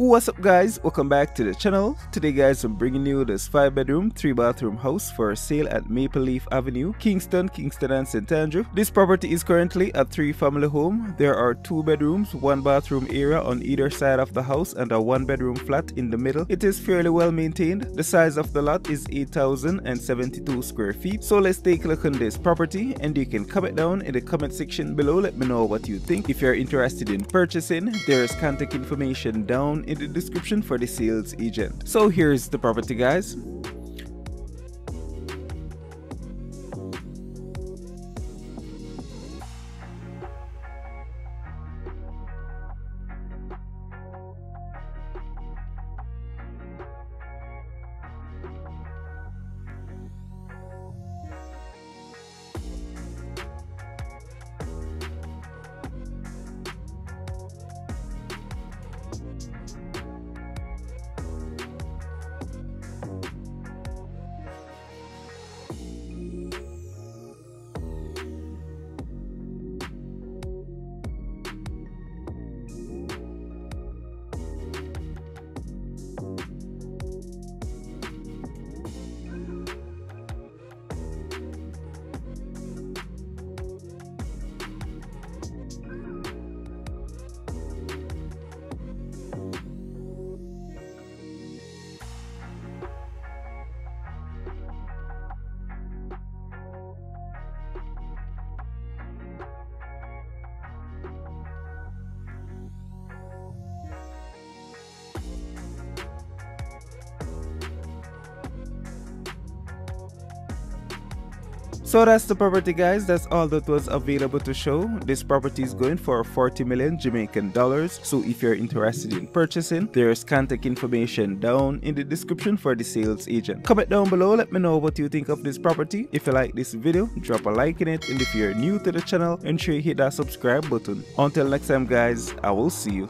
What's up guys, welcome back to the channel. Today guys I'm bringing you this 5 bedroom 3 bathroom house for sale at Maple Leaf Avenue, Kingston, Kingston and St. Andrew. This property is currently a 3 family home. There are 2 bedrooms, 1 bathroom area on either side of the house and a 1 bedroom flat in the middle. It is fairly well maintained. The size of the lot is 8072 square feet. So let's take a look on this property and you can comment down in the comment section below. Let me know what you think. If you're interested in purchasing, there is contact information down in the description for the sales agent. So here's the property guys. So that's the property guys, that's all that was available to show. This property is going for 40 million Jamaican dollars. So if you're interested in purchasing, there's contact information down in the description for the sales agent. Comment down below, let me know what you think of this property. If you like this video, drop a like in it and if you're new to the channel, ensure you hit that subscribe button. Until next time guys, I will see you.